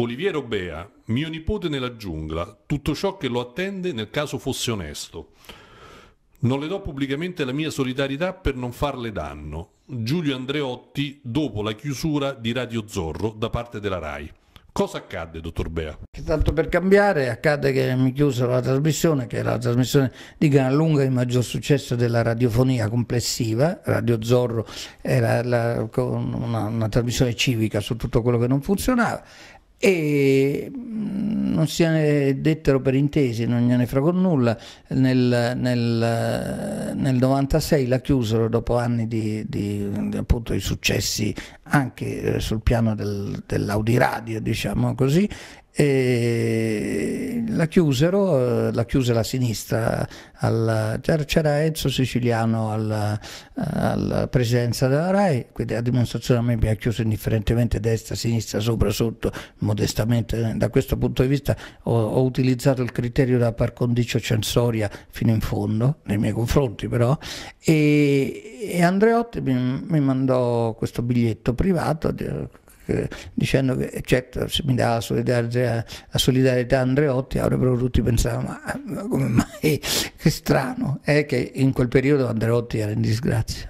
Oliviero Bea, mio nipote nella giungla, tutto ciò che lo attende nel caso fosse onesto. Non le do pubblicamente la mia solidarietà per non farle danno. Giulio Andreotti dopo la chiusura di Radio Zorro da parte della RAI. Cosa accadde, dottor Bea? Tanto per cambiare, accadde che mi chiusero la trasmissione, che era la trasmissione di gran lunga il maggior successo della radiofonia complessiva. Radio Zorro era la, una, una trasmissione civica su tutto quello che non funzionava e mm, non si ne dettero per intesi, non gliene fragò nulla. Nel, nel, nel 96 la chiusero dopo anni di, di, appunto, di successi anche eh, sul piano del, dell'audiradio, diciamo così, e la chiusero, la chiuse la sinistra, al, c'era Enzo Siciliano alla, alla, presidenza della RAI, quindi a dimostrazione a me mi ha chiuso indifferentemente destra, sinistra, sopra, sotto, modestamente, da questo punto di vista ho, ho utilizzato il criterio della par condicio censoria fino in fondo, nei miei confronti però, e, e Andreotti mi, mi mandò questo biglietto privato dicendo che certo se mi dà la solidarietà, la solidarietà Andreotti avrebbero tutti pensato ma, ma come mai che strano è che in quel periodo Andreotti era in disgrazia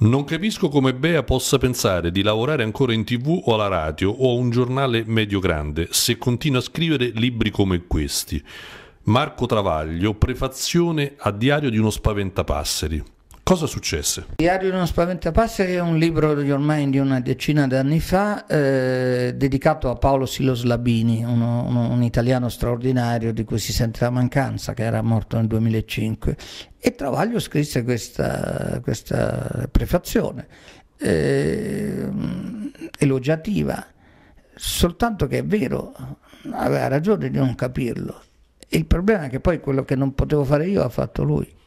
non capisco come Bea possa pensare di lavorare ancora in tv o alla radio o a un giornale medio-grande se continua a scrivere libri come questi. Marco Travaglio, prefazione a Diario di uno spaventapasseri. Cosa successe? Diario di uno spaventapasseri è un libro di ormai di una decina di anni fa eh, dedicato a Paolo Silos Labini, uno, uno, un italiano straordinario di cui si sente la mancanza, che era morto nel 2005. E Travaglio scrisse questa, questa prefazione eh, elogiativa, soltanto che è vero, aveva ragione di non capirlo. Il problema è che poi quello che non potevo fare io ha fatto lui.